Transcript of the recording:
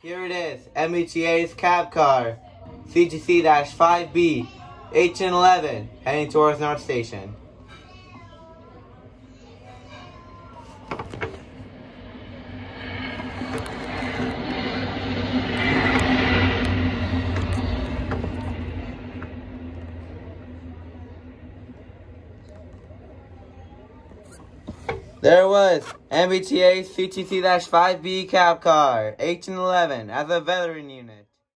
Here it is, MBTA's cab car, CTC-5B, 1811, heading towards North Station. There was MBTA CTC-5B cab car, 1811, as a veteran unit.